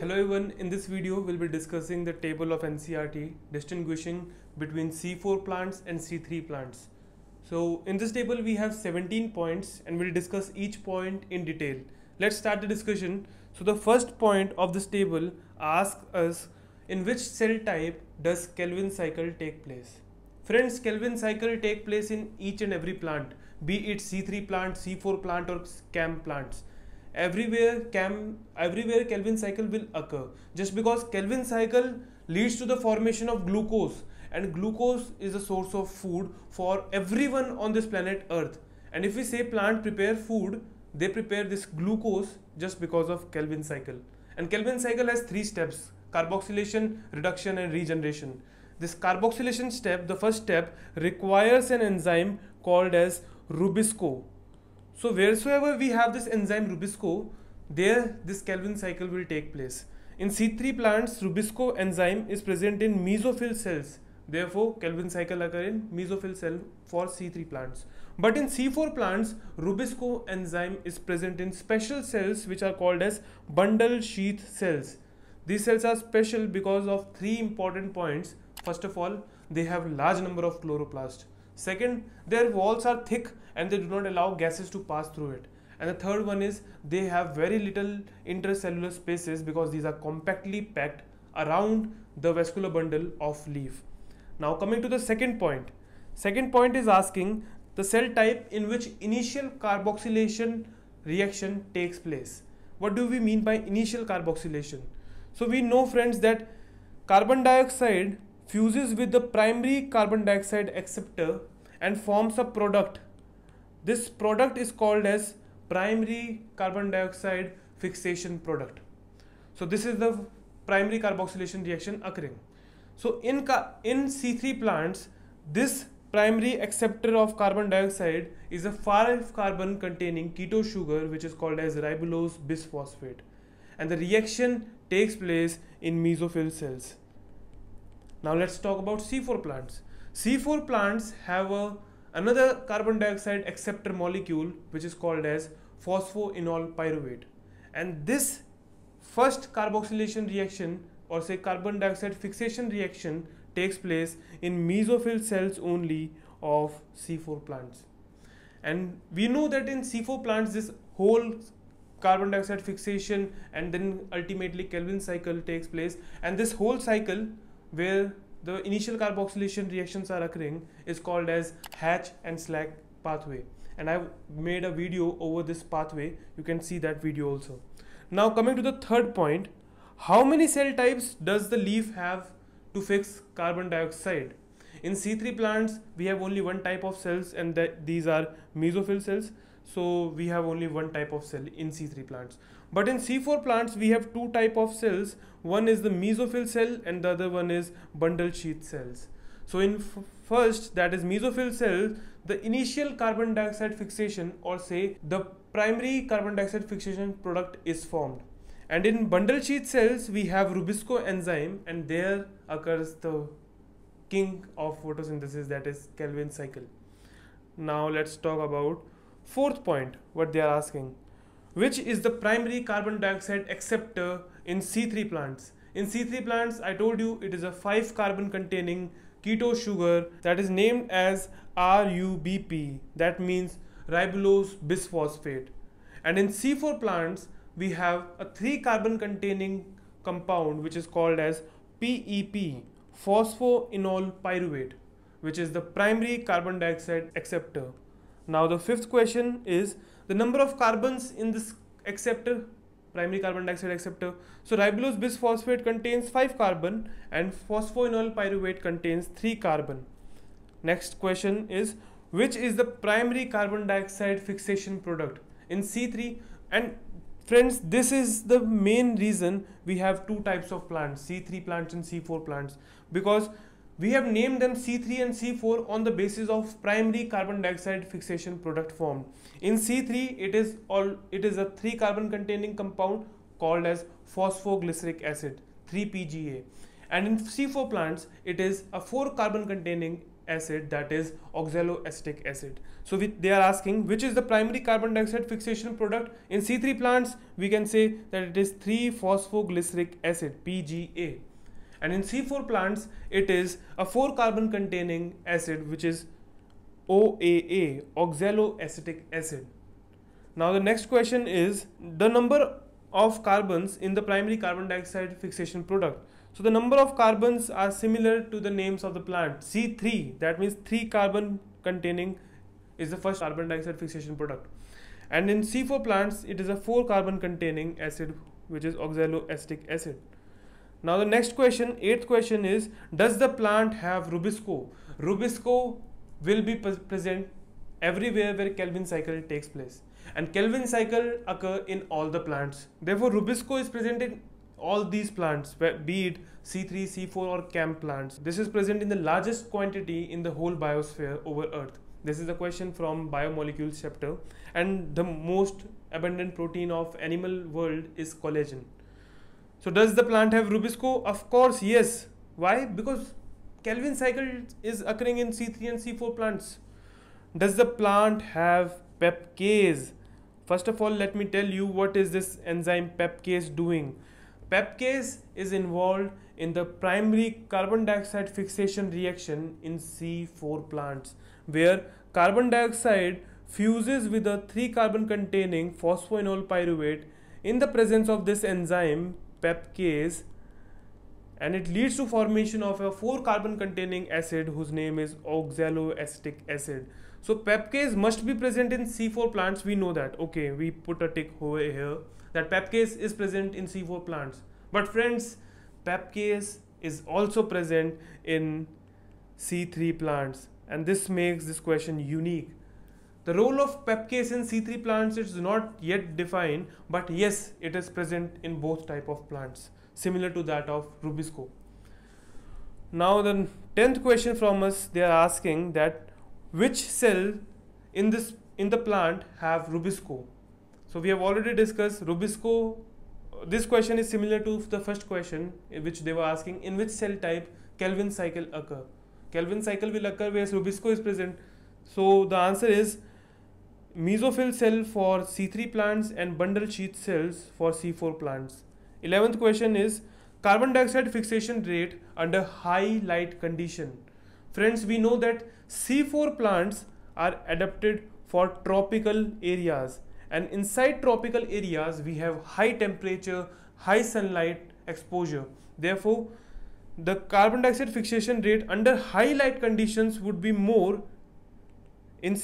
Hello everyone, in this video we'll be discussing the table of NCERT distinguishing between C4 plants and C3 plants. So in this table we have 17 points and we'll discuss each point in detail. Let's start the discussion. So the first point of this table asks us in which cell type does Calvin cycle take place. Friends, Calvin cycle take place in each and every plant, be it C3 plant, C4 plant or CAM plants everywhere cam everywhere Calvin cycle will occur. Just because Calvin cycle leads to the formation of glucose and glucose is a source of food for everyone on this planet earth. And if we say plant prepare food they prepare this glucose just because of Calvin cycle. And Calvin cycle has three steps carboxylation reduction and regeneration. This carboxylation step the first step requires an enzyme called as rubisco so wheresoever we have this enzyme Rubisco, there this Calvin cycle will take place. In C3 plants, Rubisco enzyme is present in mesophyll cells. Therefore, Calvin cycle occur in mesophyll cell for C3 plants. But in C4 plants, Rubisco enzyme is present in special cells which are called as bundle sheath cells. These cells are special because of three important points. First of all, they have large number of chloroplasts. Second, their walls are thick and they do not allow gases to pass through it. And the third one is they have very little intercellular spaces because these are compactly packed around the vascular bundle of leaf. Now coming to the second point. Second point is asking the cell type in which initial carboxylation reaction takes place. What do we mean by initial carboxylation? So we know friends that carbon dioxide fuses with the primary carbon dioxide acceptor and forms a product. This product is called as primary carbon dioxide fixation product. So this is the primary carboxylation reaction occurring. So in, in C3 plants, this primary acceptor of carbon dioxide is a 5 carbon containing keto sugar which is called as ribulose bisphosphate and the reaction takes place in mesophyll cells. Now let's talk about C4 plants. C4 plants have a, another carbon dioxide acceptor molecule which is called as phosphoenol pyruvate. And this first carboxylation reaction or say carbon dioxide fixation reaction takes place in mesophyll cells only of C4 plants. And we know that in C4 plants this whole carbon dioxide fixation and then ultimately Calvin cycle takes place and this whole cycle where the initial carboxylation reactions are occurring is called as Hatch and Slack pathway. And I've made a video over this pathway. You can see that video also. Now coming to the third point how many cell types does the leaf have to fix carbon dioxide? In C3 plants we have only one type of cells and these are mesophyll cells. So we have only one type of cell in C3 plants but in C4 plants we have two type of cells. One is the mesophyll cell and the other one is bundle sheath cells. So in first that is mesophyll cell the initial carbon dioxide fixation or say the primary carbon dioxide fixation product is formed. And in bundle sheath cells we have rubisco enzyme and there occurs the king of photosynthesis that is Calvin cycle. Now let's talk about Fourth point, what they are asking, which is the primary carbon dioxide acceptor uh, in C3 plants? In C3 plants, I told you it is a 5 carbon containing keto sugar that is named as RUBP, that means ribulose bisphosphate. And in C4 plants, we have a 3 carbon containing compound which is called as PEP, phosphoenol pyruvate, which is the primary carbon dioxide acceptor. Now the fifth question is the number of carbons in this acceptor primary carbon dioxide acceptor. So ribulose bisphosphate contains 5 carbon and phosphoenol pyruvate contains 3 carbon. Next question is which is the primary carbon dioxide fixation product in C3 and friends this is the main reason we have two types of plants C3 plants and C4 plants because we have named them C3 and C4 on the basis of primary carbon dioxide fixation product formed. In C3, it is all it is a three carbon containing compound called as phosphoglyceric acid, 3-PGA. And in C4 plants, it is a four carbon containing acid that is oxaloacetic acid. So they are asking which is the primary carbon dioxide fixation product in C3 plants we can say that it is 3-phosphoglyceric acid PGA and in C4 plants it is a 4 carbon containing acid which is OAA oxaloacetic acid. Now the next question is the number of carbons in the primary carbon dioxide fixation product. So the number of carbons are similar to the names of the plant. C3 that means 3 carbon containing is the first carbon dioxide fixation product. And in C4 plants it is a 4 carbon containing acid which is oxaloacetic acid. Now the next question, eighth question is does the plant have Rubisco? Rubisco will be present everywhere where Calvin cycle takes place and Calvin cycle occur in all the plants. Therefore, Rubisco is present in all these plants, be it C3, C4 or CAM plants. This is present in the largest quantity in the whole biosphere over Earth. This is a question from biomolecules chapter and the most abundant protein of animal world is collagen. So does the plant have Rubisco? Of course, yes. Why? Because Calvin cycle is occurring in C3 and C4 plants. Does the plant have pepcase? First of all, let me tell you what is this enzyme pepcase doing. Pepcase is involved in the primary carbon dioxide fixation reaction in C4 plants where carbon dioxide fuses with a 3 carbon containing phosphoenol pyruvate in the presence of this enzyme pepcase and it leads to formation of a 4 carbon containing acid whose name is oxaloacetic acid so pepcase must be present in C4 plants. We know that. Okay, we put a tick over here that pepcase is present in C4 plants. But friends, pepcase is also present in C3 plants and this makes this question unique. The role of pepcase in C3 plants is not yet defined but yes it is present in both type of plants similar to that of Rubisco. Now the 10th question from us they are asking that which cell in this in the plant have rubisco? So we have already discussed rubisco. This question is similar to the first question eh, which they were asking in which cell type Calvin cycle occur? Calvin cycle will occur where rubisco is present. So the answer is mesophyll cell for C3 plants and bundle sheath cells for C4 plants. 11th question is carbon dioxide fixation rate under high light condition. Friends, we know that C4 plants are adapted for tropical areas. And inside tropical areas we have high temperature, high sunlight exposure. Therefore, the carbon dioxide fixation rate under high light conditions would be more in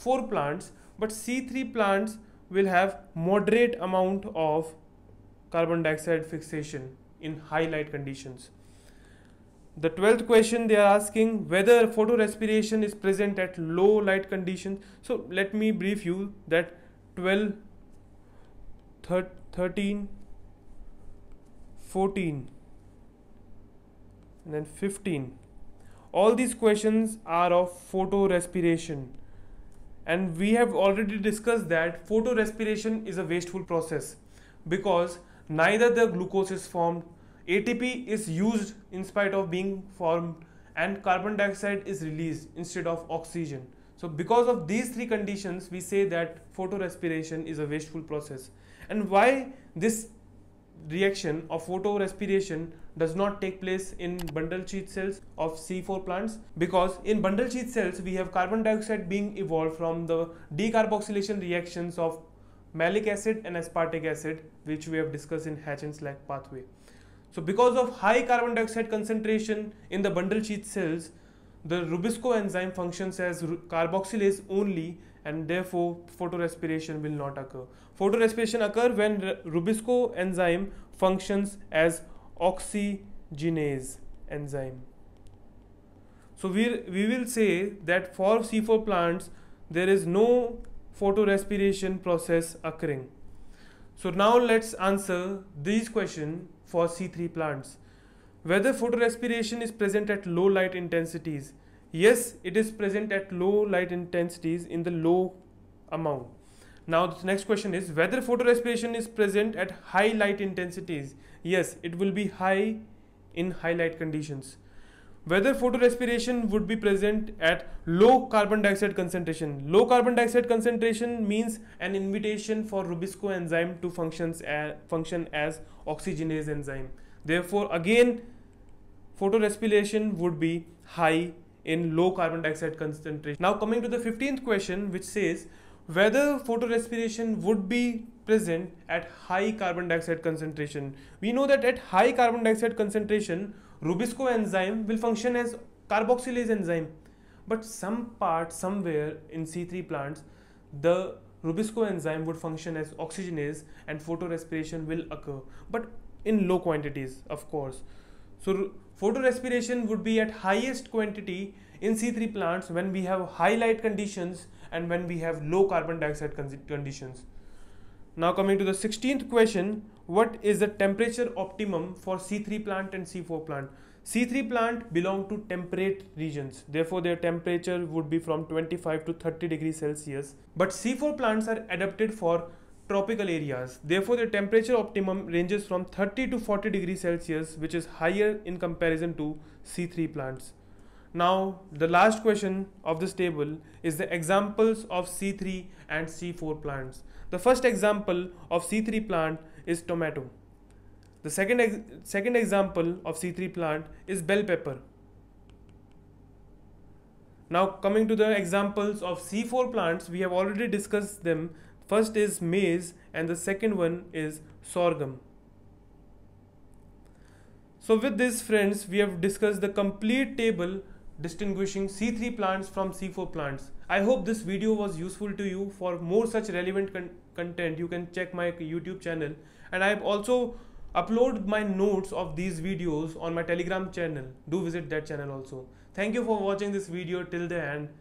C4 plants but C3 plants will have moderate amount of carbon dioxide fixation in high light conditions. The 12th question they are asking whether photorespiration is present at low light conditions. So let me brief you that 12, 13, 14 and then 15. All these questions are of photorespiration and we have already discussed that photorespiration is a wasteful process because neither the glucose is formed ATP is used in spite of being formed and carbon dioxide is released instead of oxygen. So because of these three conditions, we say that photorespiration is a wasteful process. And why this reaction of photorespiration does not take place in bundle sheath cells of C4 plants because in bundle sheath cells we have carbon dioxide being evolved from the decarboxylation reactions of malic acid and aspartic acid which we have discussed in Hatch and Slack pathway. So because of high carbon dioxide concentration in the bundle sheath cells, the Rubisco enzyme functions as carboxylase only and therefore photorespiration will not occur. Photorespiration occur when Rubisco enzyme functions as oxygenase enzyme. So we, we will say that for C4 plants there is no photorespiration process occurring. So now let's answer these questions for C3 plants. Whether photorespiration is present at low light intensities. Yes, it is present at low light intensities in the low amount. Now the next question is whether photorespiration is present at high light intensities. Yes, it will be high in high light conditions. whether photorespiration would be present at low carbon dioxide concentration. Low carbon dioxide concentration means an invitation for Rubisco enzyme to functions function as oxygenase enzyme. Therefore, again, photorespiration would be high in low carbon dioxide concentration. Now coming to the 15th question which says whether photorespiration would be present at high carbon dioxide concentration. We know that at high carbon dioxide concentration Rubisco enzyme will function as carboxylase enzyme. But some part somewhere in C3 plants, the Rubisco enzyme would function as oxygenase and photorespiration will occur, but in low quantities, of course. So photorespiration would be at highest quantity in C3 plants when we have high light conditions and when we have low carbon dioxide conditions. Now coming to the 16th question, what is the temperature optimum for C3 plant and C4 plant? C3 plant belong to temperate regions. Therefore, their temperature would be from 25 to 30 degrees Celsius. But C4 plants are adapted for tropical areas. Therefore, their temperature optimum ranges from 30 to 40 degrees Celsius, which is higher in comparison to C3 plants. Now, the last question of this table is the examples of C3 and C4 plants. The first example of C3 plant is tomato. The second, second example of C3 plant is bell pepper. Now coming to the examples of C4 plants, we have already discussed them. First is maize and the second one is sorghum. So with this friends, we have discussed the complete table distinguishing C3 plants from C4 plants. I hope this video was useful to you. For more such relevant con content, you can check my YouTube channel. And I have also uploaded my notes of these videos on my Telegram channel. Do visit that channel also. Thank you for watching this video till the end.